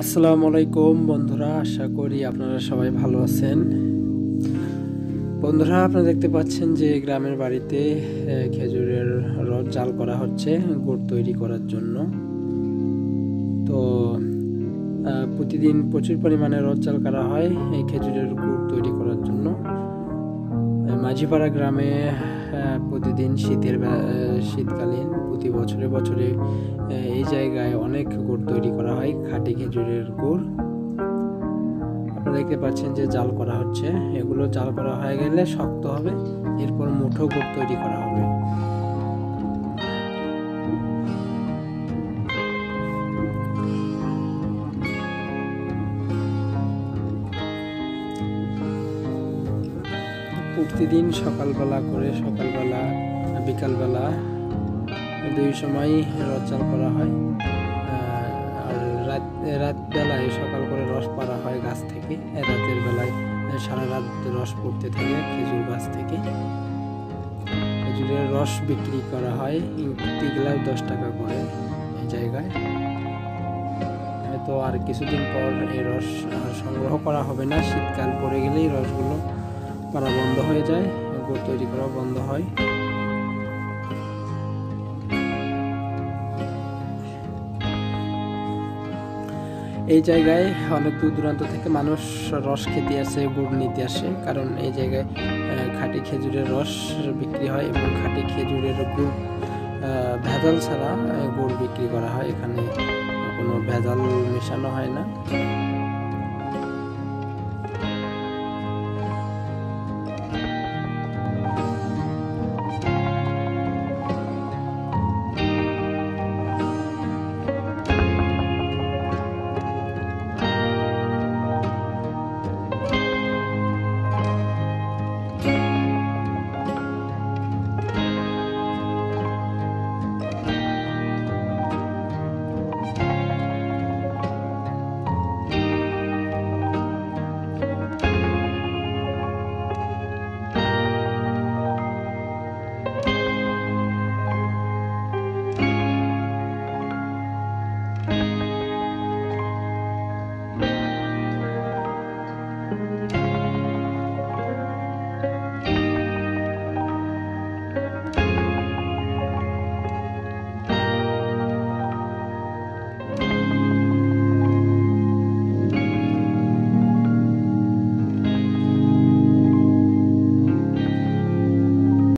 আসসালামু আলাইকুম বন্ধুরা, আশা করি আপনারা সবাই ভালো আছেন। বন্ধুরা, আপনারা দেখতে পাচ্ছেন যে গ্রামের বাড়িতে খেজুরের রস জাল করা হচ্ছে, গুড় তৈরি করার জন্য। তো প্রতিদিন প্রচুর পরিমাণে রস জাল করা হয়, এই খেজুরের গুড় তৈরি করার জন্য। মাঝিপাড়া গ্রামে প্রতিদিন শীতের শীতকালীন প্রতি বছরে বছরে এই জায়গায় অনেক গুড় তৈরি করা হয়, খাঁটি খেজুরের গুড়। আপনারা দেখতে পাচ্ছেন যে জাল করা হচ্ছে। এগুলো জাল করা হয়ে গেলে শক্ত হবে, এরপর মুঠো গুড় তৈরি করা হবে। প্রতিদিন সকালবেলা করে সকালবেলা, বিকালবেলা দুই সময় রসজাল করা হয়। আর রাত রাতবেলায় সকাল করে রস পাড়া হয় গাছ থেকে। রাতের বেলায় সারা রাত রস পড়তে থাকে খেজুর গাছ থেকে। খেজুরের রস বিক্রি করা হয় প্রতি গ্লাস দশ টাকা করে এই জায়গায়। হয়তো আর কিছুদিন পর এই রস সংগ্রহ করা হবে না। শীতকাল পড়ে গেলেই রসগুলো করা বন্ধ হয়ে যায় গুড় তৈরি করা বন্ধ হয়। এই জায়গায় অনেক দূর দূরান্ত থেকে মানুষ রস খেতে আসে, গুড় নিতে আসে। কারণ এই জায়গায় খাঁটি খেজুরের রস বিক্রি হয় এবং খাঁটি খেজুরের গুড় ভেজাল ছাড়া গুড় বিক্রি করা হয়। এখানে কোনো ভেজাল মেশানো হয় না।